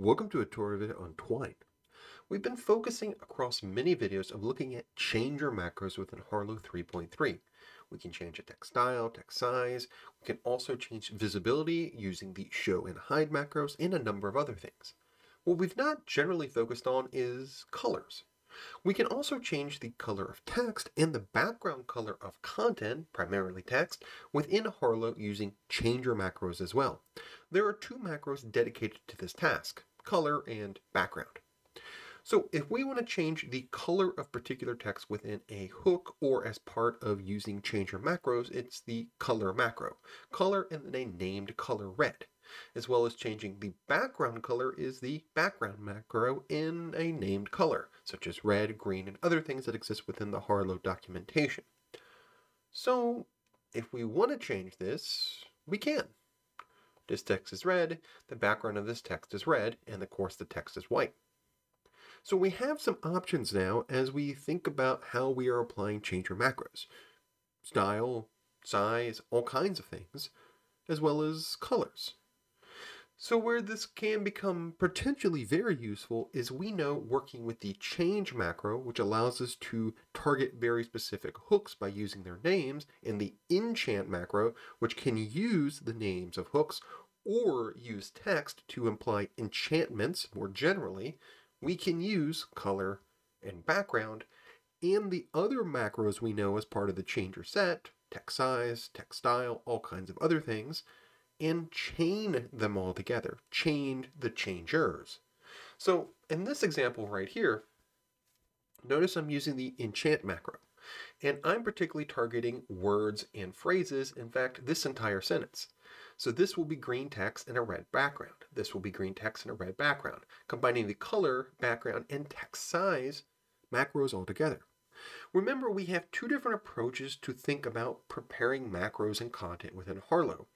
Welcome to a tutorial video on Twine. We've been focusing across many videos of looking at changer macros within Harlowe 3.3. We can change a text style, text size, we can also change visibility using the show and hide macros, and a number of other things. What we've not generally focused on is colors. We can also change the color of text and the background color of content, primarily text, within Harlowe using changer macros as well. There are two macros dedicated to this task, color and background. So if we want to change the color of particular text within a hook or as part of using changer macros, it's the color macro. Color and then a named color red as well as changing the background color is the background macro in a named color, such as red, green, and other things that exist within the Harlowe documentation. So if we want to change this, we can. This text is red, the background of this text is red, and of course the text is white. So we have some options now as we think about how we are applying changer macros. Style, size, all kinds of things, as well as colors. So where this can become potentially very useful is we know working with the change macro, which allows us to target very specific hooks by using their names, and the enchant macro, which can use the names of hooks or use text to imply enchantments more generally, we can use color and background, and the other macros we know as part of the changer set, text size, text style, all kinds of other things, and chain them all together, chained the changers. So in this example right here, notice I'm using the enchant macro. And I'm particularly targeting words and phrases, in fact, this entire sentence. So this will be green text and a red background. This will be green text and a red background, combining the color, background, and text size macros all together. Remember, we have two different approaches to think about preparing macros and content within Harlowe.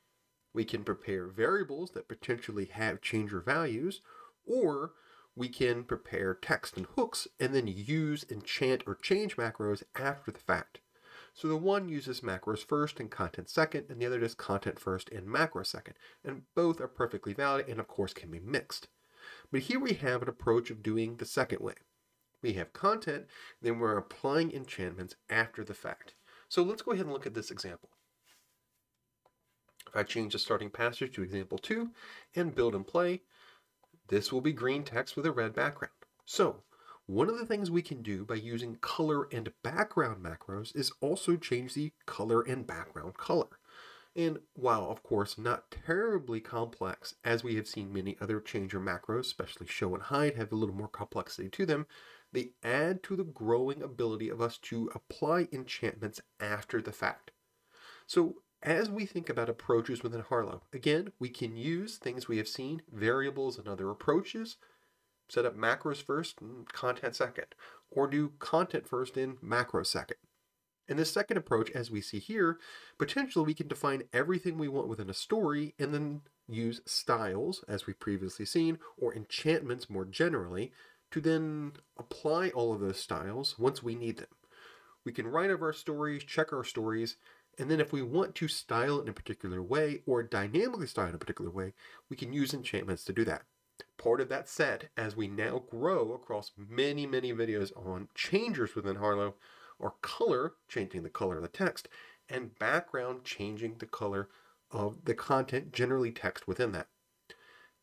We can prepare variables that potentially have changer values, or we can prepare text and hooks and then use enchant or change macros after the fact. So the one uses macros first and content second, and the other does content first and macro second. And both are perfectly valid and of course can be mixed. But here we have an approach of doing the second way. We have content, then we're applying enchantments after the fact. So let's go ahead and look at this example. If I change the starting passage to example 2 and build and play, this will be green text with a red background. So, one of the things we can do by using color and background macros is also change the color and background color. And while, of course, not terribly complex, as we have seen many other changer macros, especially show and hide, have a little more complexity to them, they add to the growing ability of us to apply enchantments after the fact. So as we think about approaches within Harlowe, again, we can use things we have seen, variables and other approaches, set up macros first and content second, or do content first and macro second. In this second approach, as we see here, potentially we can define everything we want within a story and then use styles, as we've previously seen, or enchantments more generally, to then apply all of those styles once we need them. We can write over our stories, check our stories, and then if we want to style it in a particular way or dynamically style it in a particular way, we can use enchantments to do that. Part of that set, as we now grow across many, many videos on changers within Harlowe, are color, changing the color of the text, and background, changing the color of the content, generally text within that.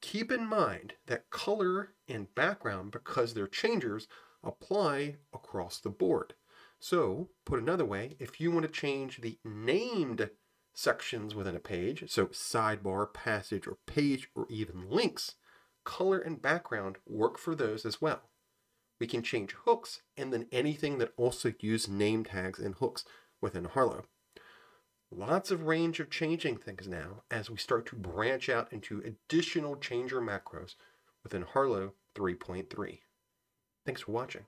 Keep in mind that color and background, because they're changers, apply across the board. So, put another way, if you want to change the named sections within a page, so sidebar, passage, or page, or even links, color and background work for those as well. We can change hooks and then anything that also use name tags and hooks within Harlowe. Lots of range of changing things now as we start to branch out into additional changer macros within Harlowe 3.3. Thanks for watching.